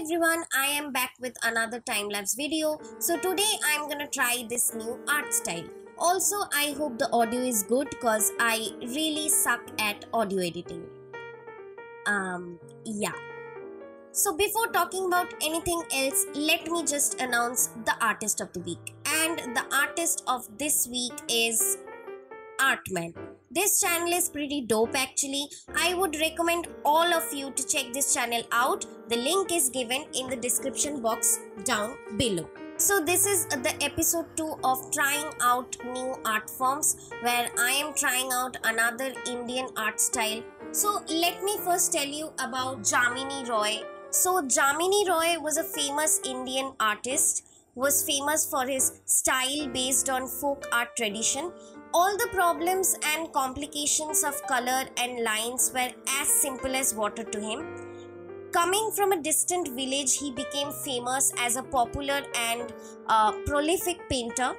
everyone, I am back with another time lapse video. So today I am gonna try this new art style. Also, I hope the audio is good because I really suck at audio editing. Um, yeah. So before talking about anything else, let me just announce the artist of the week. And the artist of this week is Artman. This channel is pretty dope actually. I would recommend all of you to check this channel out. The link is given in the description box down below. So this is the episode 2 of trying out new art forms where I am trying out another Indian art style. So let me first tell you about Jamini Roy. So Jamini Roy was a famous Indian artist was famous for his style based on folk art tradition all the problems and complications of color and lines were as simple as water to him. Coming from a distant village, he became famous as a popular and uh, prolific painter.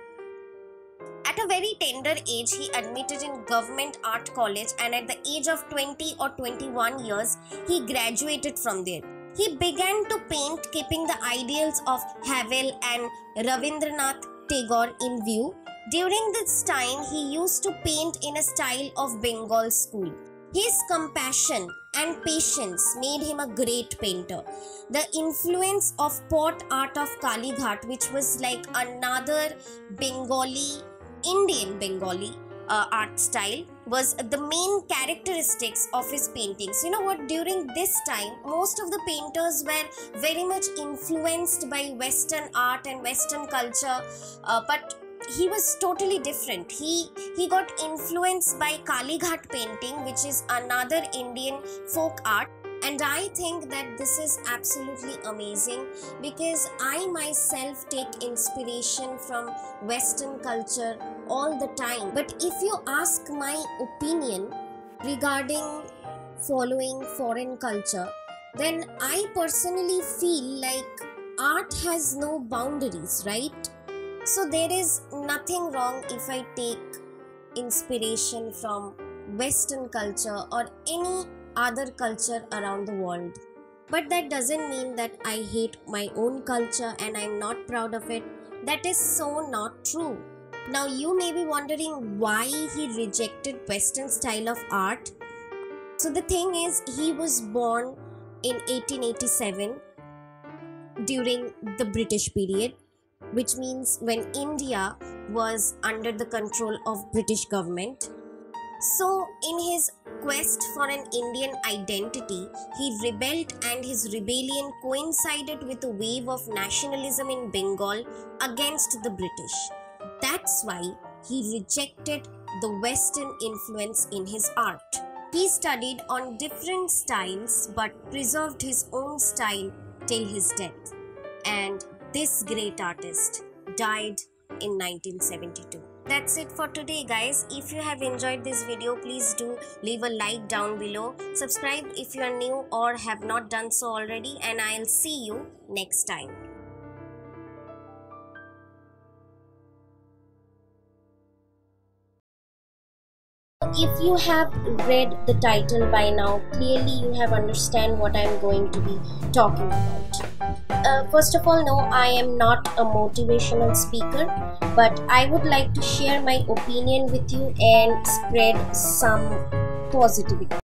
At a very tender age, he admitted in government art college, and at the age of 20 or 21 years, he graduated from there. He began to paint, keeping the ideals of Havell and Ravindranath Tagore in view during this time, he used to paint in a style of Bengal school. His compassion and patience made him a great painter. The influence of pot art of Kalighat, which was like another Bengali, Indian Bengali uh, art style, was the main characteristics of his paintings. You know what? During this time, most of the painters were very much influenced by Western art and Western culture, uh, but he was totally different. He he got influenced by Kalighat painting, which is another Indian folk art. And I think that this is absolutely amazing because I myself take inspiration from Western culture all the time. But if you ask my opinion regarding following foreign culture, then I personally feel like art has no boundaries, right? So there is nothing wrong if I take inspiration from Western culture or any other culture around the world. But that doesn't mean that I hate my own culture and I'm not proud of it. That is so not true. Now you may be wondering why he rejected Western style of art. So the thing is he was born in 1887 during the British period which means when India was under the control of British government. So in his quest for an Indian identity, he rebelled and his rebellion coincided with a wave of nationalism in Bengal against the British. That's why he rejected the Western influence in his art. He studied on different styles but preserved his own style till his death. And this great artist died in 1972. That's it for today guys. If you have enjoyed this video, please do leave a like down below. Subscribe if you are new or have not done so already and I'll see you next time. If you have read the title by now, clearly you have understand what I'm going to be talking about uh, first of all, no, I am not a motivational speaker, but I would like to share my opinion with you and spread some positivity.